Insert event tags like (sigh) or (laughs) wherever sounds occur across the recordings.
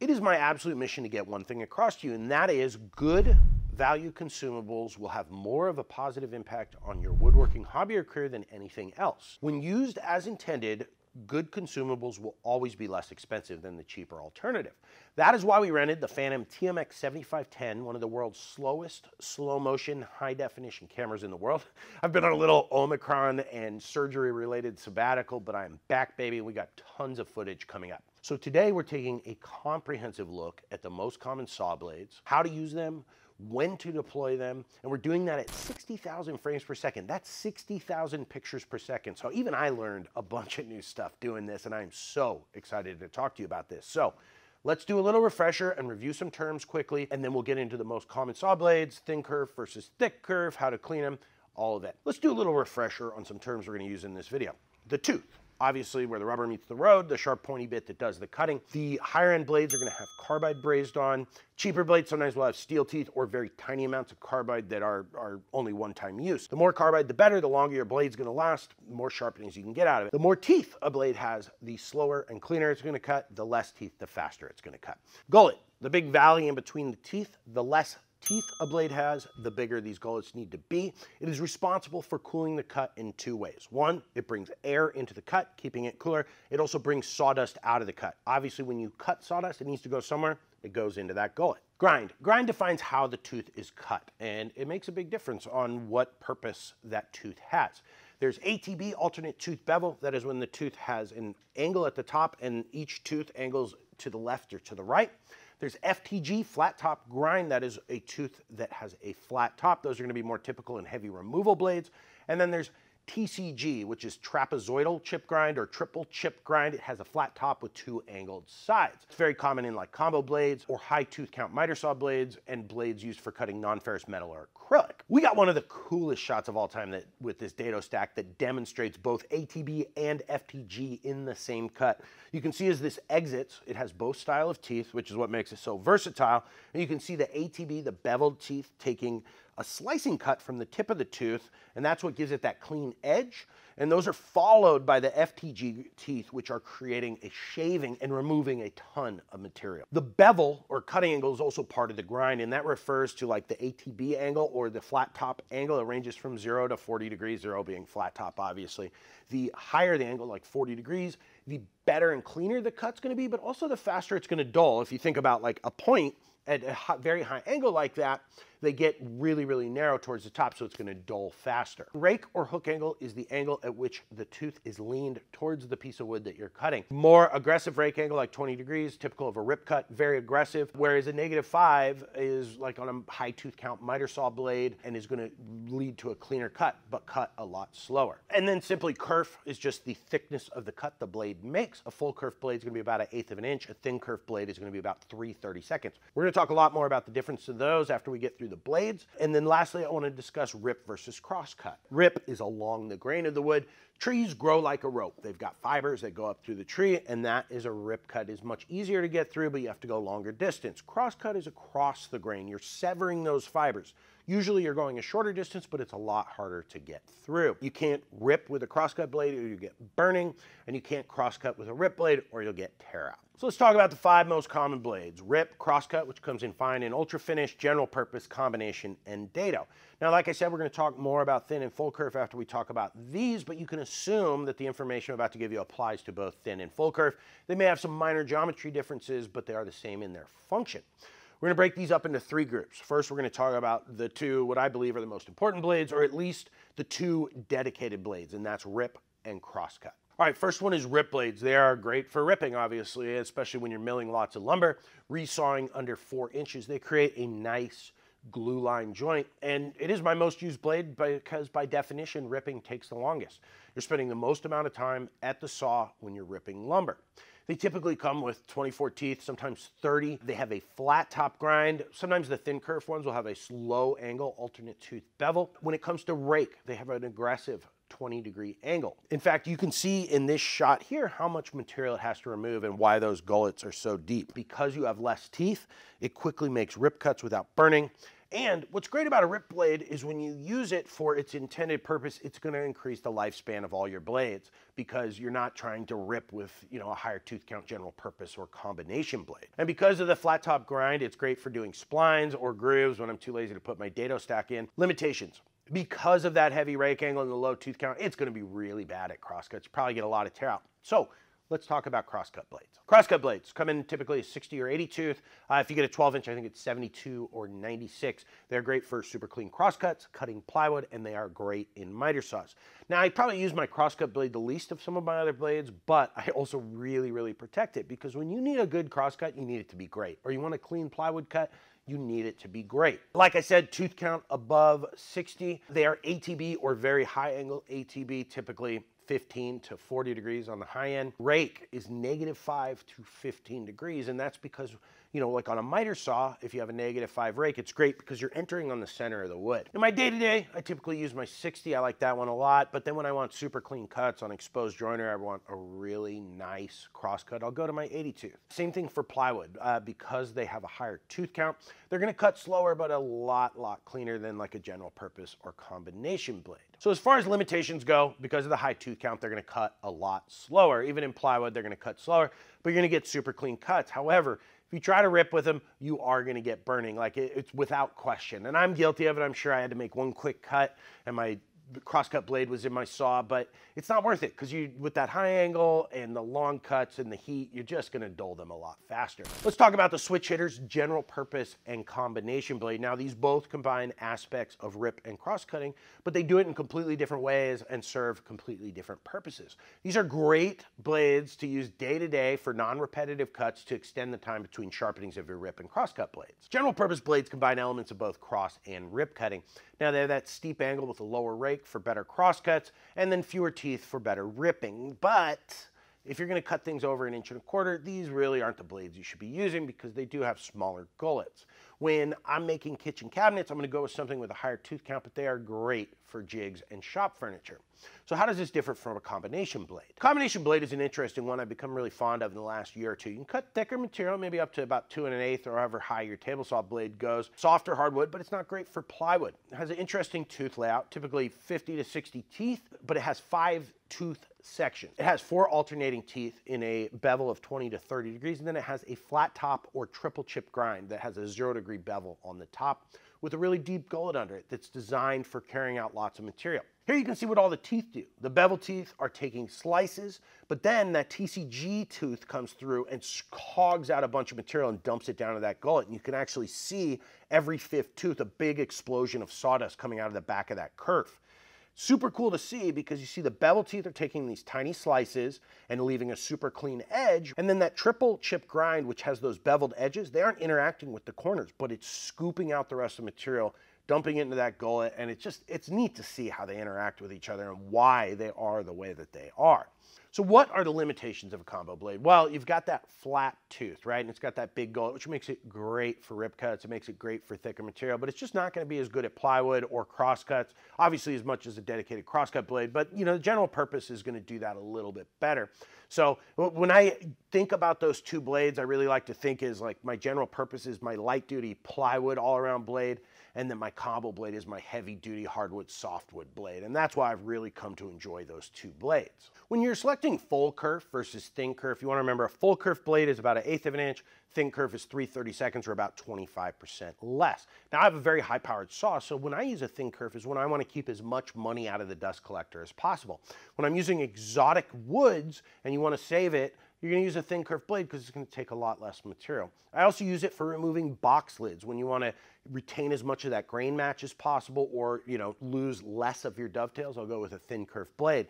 It is my absolute mission to get one thing across to you, and that is good value consumables will have more of a positive impact on your woodworking hobby or career than anything else. When used as intended, good consumables will always be less expensive than the cheaper alternative. That is why we rented the Phantom TMX 7510, one of the world's slowest slow motion high definition cameras in the world. (laughs) I've been on a little Omicron and surgery related sabbatical, but I'm back baby. We got tons of footage coming up. So today we're taking a comprehensive look at the most common saw blades, how to use them, when to deploy them, and we're doing that at 60,000 frames per second. That's 60,000 pictures per second. So even I learned a bunch of new stuff doing this, and I'm so excited to talk to you about this. So let's do a little refresher and review some terms quickly, and then we'll get into the most common saw blades, thin kerf versus thick kerf, how to clean them, all of it. Let's do a little refresher on some terms we're gonna use in this video. The tooth obviously where the rubber meets the road, the sharp pointy bit that does the cutting. The higher end blades are gonna have carbide brazed on. Cheaper blades sometimes will have steel teeth or very tiny amounts of carbide that are, are only one-time use. The more carbide, the better. The longer your blade's gonna last, the more sharpenings you can get out of it. The more teeth a blade has, the slower and cleaner it's gonna cut. The less teeth, the faster it's gonna cut. Gullet, the big valley in between the teeth, the less teeth a blade has, the bigger these gullets need to be. It is responsible for cooling the cut in two ways. One, it brings air into the cut, keeping it cooler. It also brings sawdust out of the cut. Obviously, when you cut sawdust, it needs to go somewhere. It goes into that gullet. Grind. Grind defines how the tooth is cut, and it makes a big difference on what purpose that tooth has. There's ATB, alternate tooth bevel. That is when the tooth has an angle at the top and each tooth angles to the left or to the right. There's FTG, flat top grind. That is a tooth that has a flat top. Those are gonna be more typical in heavy removal blades. And then there's TCG, which is trapezoidal chip grind or triple chip grind. It has a flat top with two angled sides. It's very common in like combo blades or high tooth count miter saw blades and blades used for cutting non-ferrous metal or acrylic. We got one of the coolest shots of all time that with this dado stack that demonstrates both ATB and FTG in the same cut. You can see as this exits, it has both style of teeth, which is what makes it so versatile. And you can see the ATB, the beveled teeth, taking a slicing cut from the tip of the tooth, and that's what gives it that clean edge. And those are followed by the FTG teeth, which are creating a shaving and removing a ton of material. The bevel or cutting angle is also part of the grind, and that refers to like the ATB angle or the flat top angle. It ranges from zero to 40 degrees, zero being flat top, obviously. The higher the angle, like 40 degrees, the better and cleaner the cut's gonna be, but also the faster it's gonna dull. If you think about like a point, at a very high angle like that, they get really, really narrow towards the top, so it's gonna dull faster. Rake or hook angle is the angle at which the tooth is leaned towards the piece of wood that you're cutting. More aggressive rake angle, like 20 degrees, typical of a rip cut, very aggressive, whereas a negative five is like on a high tooth count miter saw blade and is gonna lead to a cleaner cut, but cut a lot slower. And then simply kerf is just the thickness of the cut the blade makes. A full kerf blade is gonna be about an eighth of an inch. A thin kerf blade is gonna be about 330 seconds. We're gonna talk a lot more about the difference of those after we get through the blades. And then lastly, I want to discuss rip versus crosscut. Rip is along the grain of the wood. Trees grow like a rope. They've got fibers that go up through the tree, and that is a rip cut. is much easier to get through, but you have to go longer distance. Crosscut is across the grain. You're severing those fibers. Usually you're going a shorter distance, but it's a lot harder to get through. You can't rip with a crosscut blade or you get burning, and you can't crosscut with a rip blade or you'll get tear out. So let's talk about the five most common blades. Rip, crosscut, which comes in fine and ultra finish, general purpose, combination, and dado. Now, like I said, we're gonna talk more about thin and full kerf after we talk about these, but you can assume that the information I'm about to give you applies to both thin and full kerf. They may have some minor geometry differences, but they are the same in their function. We're gonna break these up into three groups. First, we're gonna talk about the two, what I believe are the most important blades, or at least the two dedicated blades, and that's rip and crosscut. All right, first one is rip blades. They are great for ripping, obviously, especially when you're milling lots of lumber. Resawing under four inches, they create a nice glue line joint. And it is my most used blade because by definition, ripping takes the longest. You're spending the most amount of time at the saw when you're ripping lumber. They typically come with 24 teeth, sometimes 30. They have a flat top grind. Sometimes the thin kerf ones will have a slow angle alternate tooth bevel. When it comes to rake, they have an aggressive 20 degree angle. In fact, you can see in this shot here how much material it has to remove and why those gullets are so deep. Because you have less teeth, it quickly makes rip cuts without burning. And what's great about a rip blade is when you use it for its intended purpose, it's going to increase the lifespan of all your blades because you're not trying to rip with, you know, a higher tooth count general purpose or combination blade. And because of the flat top grind, it's great for doing splines or grooves when I'm too lazy to put my dado stack in. Limitations. Because of that heavy rake angle and the low tooth count, it's going to be really bad at crosscuts. You probably get a lot of tear out. So let's talk about crosscut blades. Crosscut blades come in typically a 60 or 80 tooth. Uh, if you get a 12 inch, I think it's 72 or 96. They're great for super clean crosscuts, cutting plywood, and they are great in miter saws. Now, I probably use my crosscut blade the least of some of my other blades, but I also really, really protect it because when you need a good crosscut, you need it to be great. Or you want a clean plywood cut, you need it to be great. Like I said, tooth count above 60. They are ATB or very high angle ATB, typically 15 to 40 degrees on the high end. Rake is negative 5 to 15 degrees, and that's because, you know, like on a miter saw, if you have a negative 5 rake, it's great because you're entering on the center of the wood. In my day-to-day, -day, I typically use my 60. I like that one a lot, but then when I want super clean cuts on exposed joiner, I want a really nice cross cut, I'll go to my 80 tooth. Same thing for plywood. Uh, because they have a higher tooth count, they're going to cut slower, but a lot, lot cleaner than like a general purpose or combination blade. So as far as limitations go, because of the high tooth count, they're going to cut a lot slower. Even in plywood, they're going to cut slower, but you're going to get super clean cuts. However, if you try to rip with them, you are going to get burning. Like it, it's without question. And I'm guilty of it. I'm sure I had to make one quick cut and my crosscut blade was in my saw, but it's not worth it because you, with that high angle and the long cuts and the heat, you're just gonna dull them a lot faster. Let's talk about the switch hitters, general purpose and combination blade. Now these both combine aspects of rip and cross cutting, but they do it in completely different ways and serve completely different purposes. These are great blades to use day to day for non-repetitive cuts to extend the time between sharpenings of your rip and crosscut blades. General purpose blades combine elements of both cross and rip cutting. Now they have that steep angle with a lower rake for better crosscuts and then fewer teeth for better ripping. But if you're going to cut things over an inch and a quarter, these really aren't the blades you should be using because they do have smaller gullets. When I'm making kitchen cabinets, I'm going to go with something with a higher tooth count, but they are great for jigs and shop furniture. So how does this differ from a combination blade? Combination blade is an interesting one I've become really fond of in the last year or two. You can cut thicker material, maybe up to about two and an eighth or however high your table saw blade goes. Softer hardwood, but it's not great for plywood. It has an interesting tooth layout, typically 50 to 60 teeth, but it has five tooth sections. It has four alternating teeth in a bevel of 20 to 30 degrees, and then it has a flat top or triple chip grind that has a zero degree bevel on the top with a really deep gullet under it that's designed for carrying out lots of material. Here you can see what all the teeth do. The bevel teeth are taking slices, but then that TCG tooth comes through and cogs out a bunch of material and dumps it down to that gullet. And you can actually see every fifth tooth, a big explosion of sawdust coming out of the back of that kerf. Super cool to see because you see the bevel teeth are taking these tiny slices and leaving a super clean edge. And then that triple chip grind, which has those beveled edges, they aren't interacting with the corners, but it's scooping out the rest of the material, dumping it into that gullet. And it's just, it's neat to see how they interact with each other and why they are the way that they are. So what are the limitations of a combo blade? Well, you've got that flat tooth, right? And it's got that big gullet, which makes it great for rip cuts. It makes it great for thicker material, but it's just not gonna be as good at plywood or crosscuts, obviously as much as a dedicated crosscut blade, but you know, the general purpose is gonna do that a little bit better. So when I think about those two blades, I really like to think is like my general purpose is my light duty plywood all around blade and then my combo blade is my heavy duty hardwood softwood blade. And that's why I've really come to enjoy those two blades. When you're selecting full kerf versus thin kerf, you wanna remember a full kerf blade is about an eighth of an inch, thin kerf is 3 seconds or about 25% less. Now I have a very high powered saw, so when I use a thin kerf is when I wanna keep as much money out of the dust collector as possible. When I'm using exotic woods and you wanna save it, you're going to use a thin kerf blade because it's going to take a lot less material. I also use it for removing box lids when you want to retain as much of that grain match as possible or you know lose less of your dovetails. I'll go with a thin kerf blade.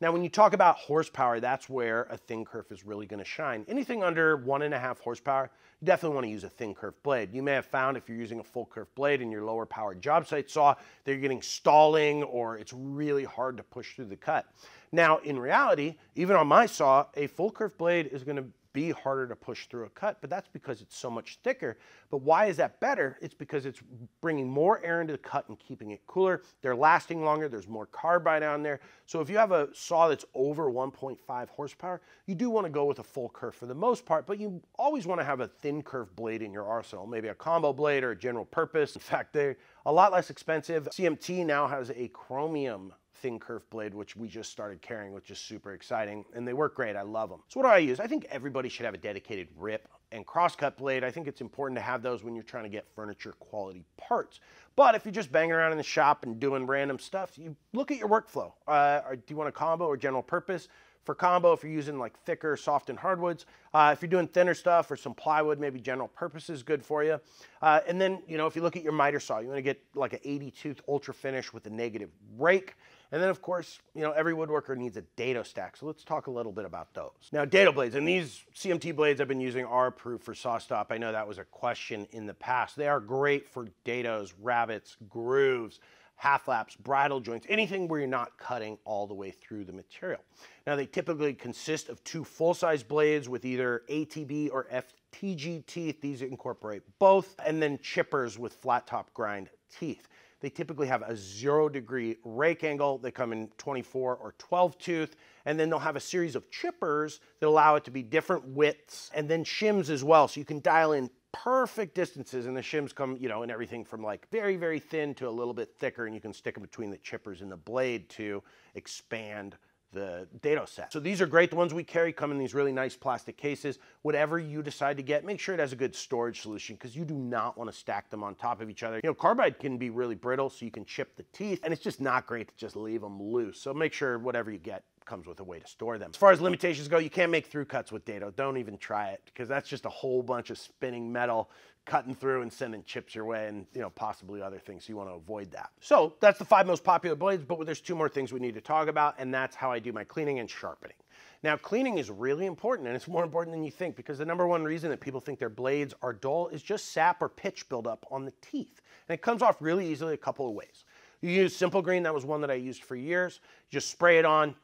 Now, when you talk about horsepower, that's where a thin kerf is really gonna shine. Anything under one and a half horsepower, you definitely wanna use a thin kerf blade. You may have found if you're using a full kerf blade in your lower powered job site saw, that you're getting stalling or it's really hard to push through the cut. Now, in reality, even on my saw, a full kerf blade is gonna be harder to push through a cut, but that's because it's so much thicker. But why is that better? It's because it's bringing more air into the cut and keeping it cooler. They're lasting longer. There's more carbide on there. So if you have a saw that's over 1.5 horsepower, you do want to go with a full kerf for the most part, but you always want to have a thin kerf blade in your arsenal, maybe a combo blade or a general purpose. In fact, they're a lot less expensive. CMT now has a chromium thin kerf blade, which we just started carrying, which is super exciting. And they work great. I love them. So what do I use? I think everybody should have a dedicated rip and crosscut blade. I think it's important to have those when you're trying to get furniture quality parts. But if you're just banging around in the shop and doing random stuff, you look at your workflow. Uh, do you want a combo or general purpose? For combo, if you're using like thicker, soft and hardwoods, uh, if you're doing thinner stuff or some plywood, maybe general purpose is good for you. Uh, and then, you know, if you look at your miter saw, you want to get like an 80 tooth ultra finish with a negative rake. And then of course, you know, every woodworker needs a dado stack. So let's talk a little bit about those. Now dado blades, and these CMT blades I've been using are approved for SawStop. I know that was a question in the past. They are great for dados, rabbets, grooves, half laps, bridle joints, anything where you're not cutting all the way through the material. Now they typically consist of two full-size blades with either ATB or FTG teeth. These incorporate both, and then chippers with flat top grind teeth. They typically have a zero degree rake angle. They come in 24 or 12 tooth, and then they'll have a series of chippers that allow it to be different widths and then shims as well. So you can dial in perfect distances and the shims come, you know, in everything from like very, very thin to a little bit thicker and you can stick them between the chippers and the blade to expand the dado set. So these are great. The ones we carry come in these really nice plastic cases. Whatever you decide to get, make sure it has a good storage solution because you do not want to stack them on top of each other. You know, carbide can be really brittle so you can chip the teeth and it's just not great to just leave them loose. So make sure whatever you get comes with a way to store them. As far as limitations go, you can't make through cuts with dado. Don't even try it because that's just a whole bunch of spinning metal cutting through and sending chips your way and you know possibly other things. So you want to avoid that. So that's the five most popular blades, but there's two more things we need to talk about and that's how I do my cleaning and sharpening. Now cleaning is really important and it's more important than you think because the number one reason that people think their blades are dull is just sap or pitch buildup on the teeth. And it comes off really easily a couple of ways. You use Simple Green, that was one that I used for years. Just spray it on,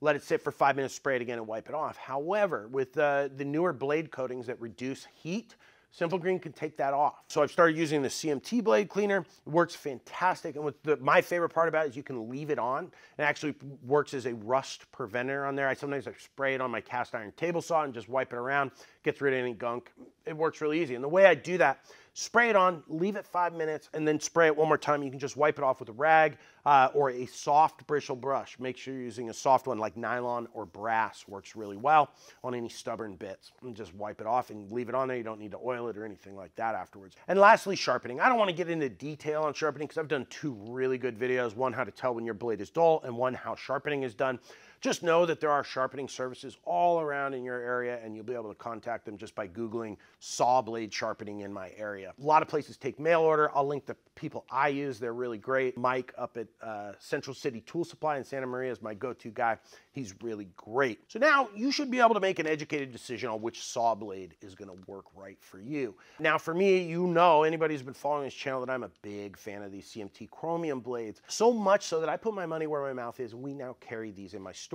let it sit for five minutes, spray it again and wipe it off. However, with uh, the newer blade coatings that reduce heat, Simple Green can take that off. So I've started using the CMT blade cleaner. It works fantastic. And the, my favorite part about it is you can leave it on. It actually works as a rust preventer on there. I sometimes I spray it on my cast iron table saw and just wipe it around, gets rid of any gunk. It works really easy. And the way I do that spray it on, leave it five minutes, and then spray it one more time. You can just wipe it off with a rag uh, or a soft bristle brush. Make sure you're using a soft one like nylon or brass works really well on any stubborn bits. And just wipe it off and leave it on there. You don't need to oil it or anything like that afterwards. And lastly, sharpening. I don't want to get into detail on sharpening because I've done two really good videos. One, how to tell when your blade is dull, and one, how sharpening is done. Just know that there are sharpening services all around in your area and you'll be able to contact them just by Googling saw blade sharpening in my area. A lot of places take mail order. I'll link the people I use. They're really great. Mike up at uh, Central City Tool Supply in Santa Maria is my go-to guy. He's really great. So now you should be able to make an educated decision on which saw blade is gonna work right for you. Now for me, you know, anybody who's been following this channel that I'm a big fan of these CMT chromium blades. So much so that I put my money where my mouth is we now carry these in my store.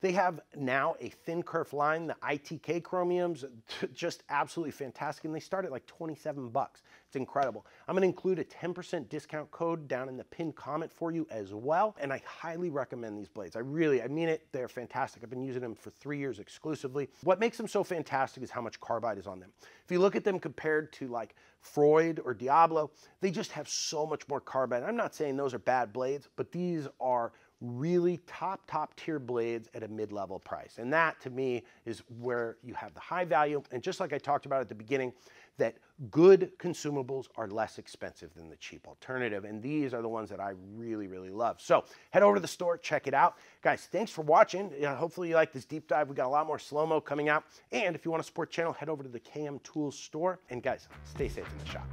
They have now a thin kerf line, the ITK chromiums, (laughs) just absolutely fantastic. And they start at like 27 bucks. It's incredible. I'm gonna include a 10% discount code down in the pinned comment for you as well. And I highly recommend these blades. I really, I mean it, they're fantastic. I've been using them for three years exclusively. What makes them so fantastic is how much carbide is on them. If you look at them compared to like Freud or Diablo, they just have so much more carbide. I'm not saying those are bad blades, but these are really top, top tier blades at a mid-level price. And that to me is where you have the high value. And just like I talked about at the beginning, that good consumables are less expensive than the cheap alternative. And these are the ones that I really, really love. So head over to the store, check it out. Guys, thanks for watching. hopefully you like this deep dive. We got a lot more slow-mo coming out. And if you want to support channel, head over to the KM Tools store. And guys, stay safe in the shop.